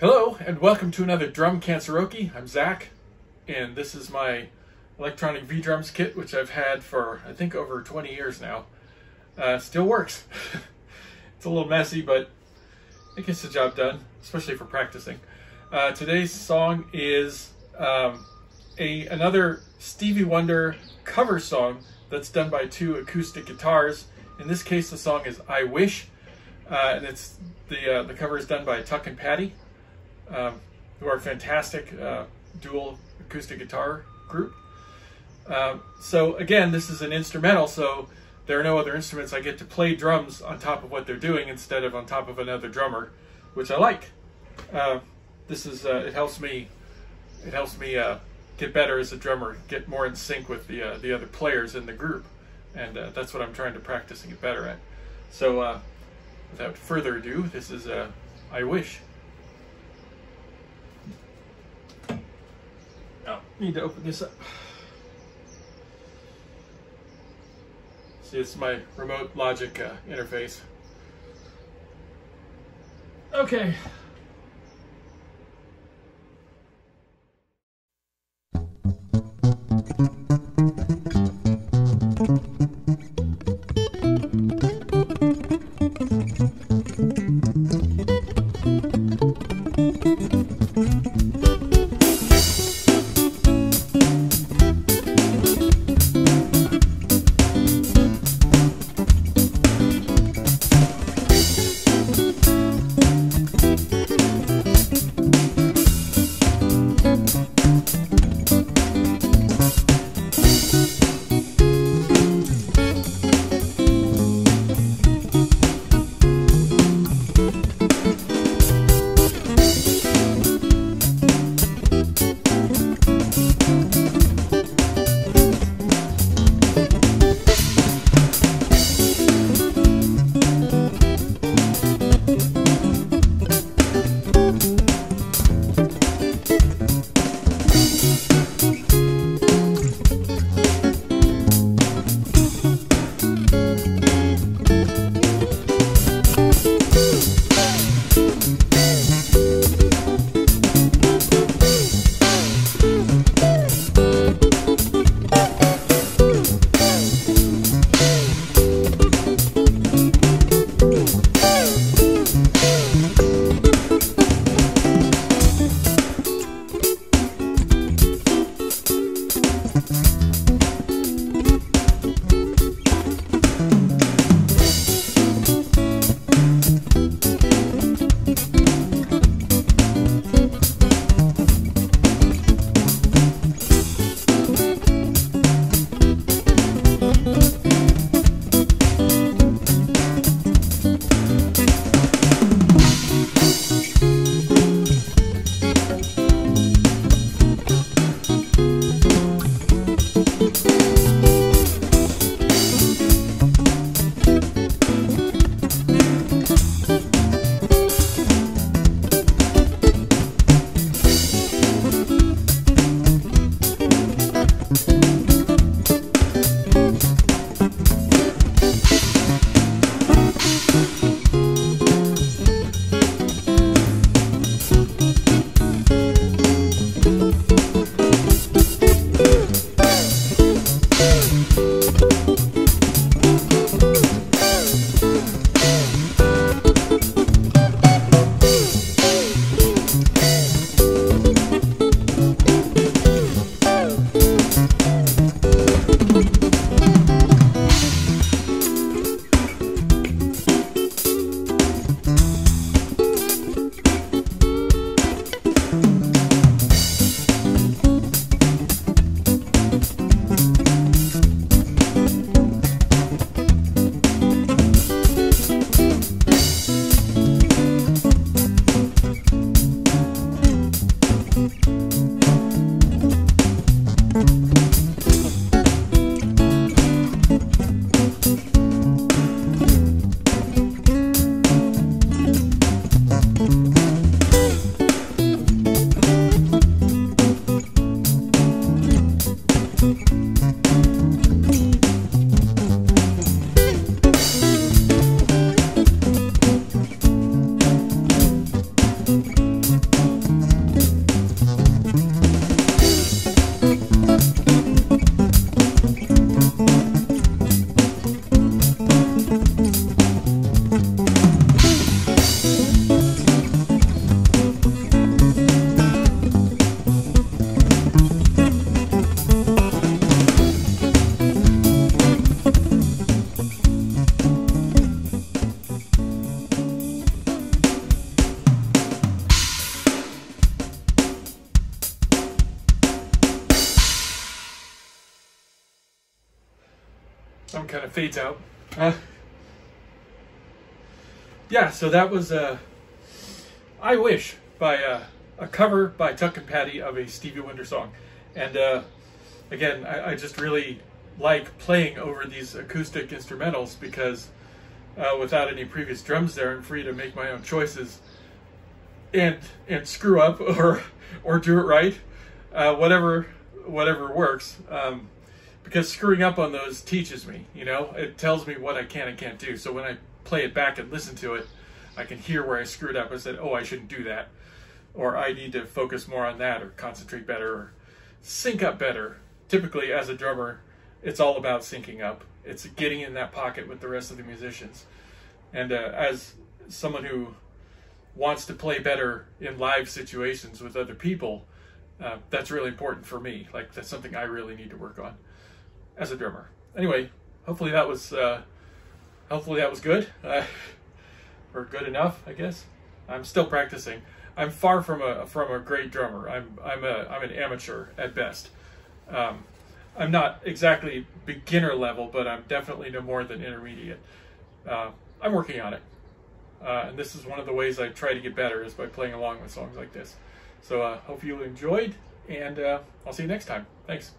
Hello, and welcome to another Drum Canceroke. I'm Zach, and this is my electronic V drums kit, which I've had for I think over 20 years now. Uh, still works. it's a little messy, but it gets the job done, especially for practicing. Uh, today's song is um, a another Stevie Wonder cover song that's done by two acoustic guitars. In this case, the song is "I Wish," uh, and it's the uh, the cover is done by Tuck and Patti um, who are a fantastic uh, dual acoustic guitar group. Um, so again, this is an instrumental, so there are no other instruments. I get to play drums on top of what they're doing instead of on top of another drummer, which I like. Uh, this is uh, it helps me it helps me uh, get better as a drummer, get more in sync with the uh, the other players in the group, and uh, that's what I'm trying to practice and get better at. So without further ado, this is I Wish. need to open this up. See, it's my remote logic uh, interface. Okay. Some kind of fades out. Uh, yeah, so that was uh, I Wish by uh, a cover by Tuck and Patti of a Stevie Wonder song. And uh, again, I, I, just really like playing over these acoustic instrumentals because uh, without any previous drums there, I'm free to make my own choices and and screw up or or do it right, uh, whatever whatever works. Um, because screwing up on those teaches me, you know, it tells me what I can and can't do. So when I play it back and listen to it, I can hear where I screwed up. I said, oh, I shouldn't do that, or I need to focus more on that, or concentrate better, or sync up better. Typically, as a drummer, it's all about syncing up. It's getting in that pocket with the rest of the musicians. And uh, as someone who wants to play better in live situations with other people, uh, that's really important for me. Like that's something I really need to work on as a drummer. Anyway, hopefully that was uh, hopefully that was good uh, or good enough. I guess I'm still practicing. I'm far from a from a great drummer. I'm I'm a I'm an amateur at best. Um, I'm not exactly beginner level, but I'm definitely no more than intermediate. Uh, I'm working on it. Uh, and this is one of the ways I try to get better is by playing along with songs like this. So uh, hope you enjoyed, and uh, I'll see you next time. Thanks.